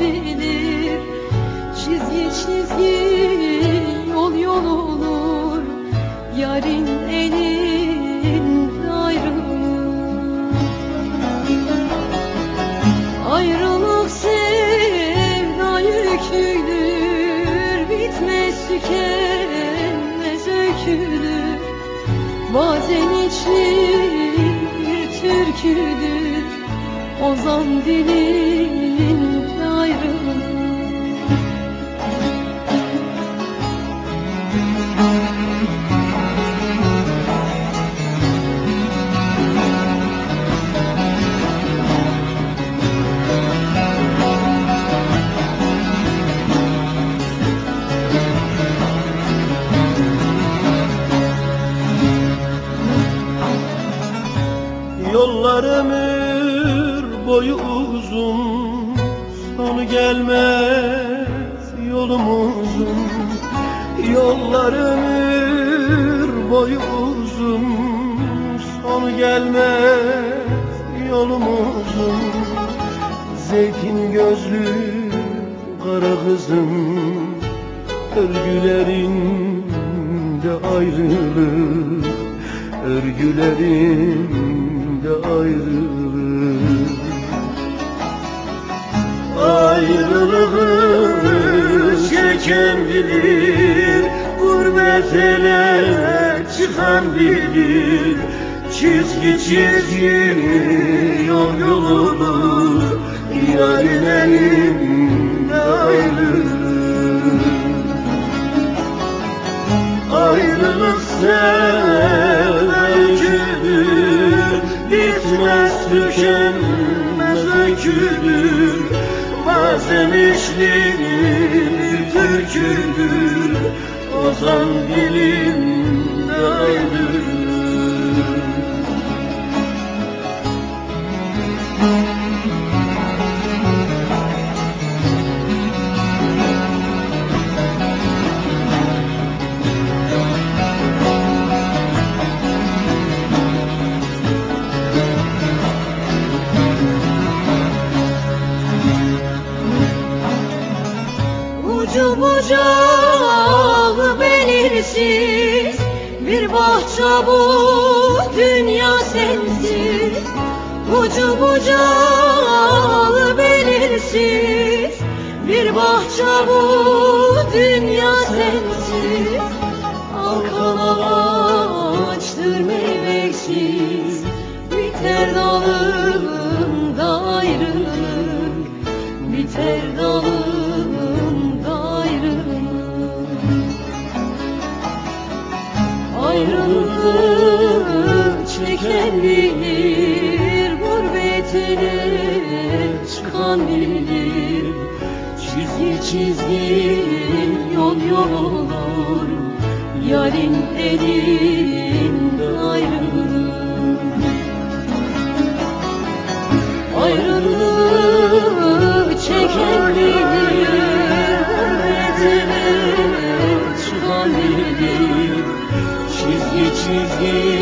bilir. Çizgi çizgi yol yol olur. Yarın elinde ayrılır. Ayrılık sevda yüküdür. Bitmez tükenmez öyküdür. Bazen içlir türküdür. Ozan dilinde Yollar ömür boyu uzun Sonu gelmez yolumuzun Yollar ömür boyu uzun Sonu gelmez yolumuzun Zeytin gözlü kara kızım Örgülerinde ayrılık Örgülerinde ayrılık Ayrılığı çeken Gurbet ele çıkan bilir Çizgi çizgi yol yol olur Yarın elinde ayrılık sevgilidir Bitmez tükenmez öyküdür. Bazen işlidir türküdür Ozan dilinde ayrılır Ucu bucağı belirsiz Bir bahçe bu dünya sensiz. Ucu bucağı belirsiz Bir bahçe bu Yarim dedim ayrıldım Ayrılığı çekenliğe Bedene çıkan bir çizgi çizgi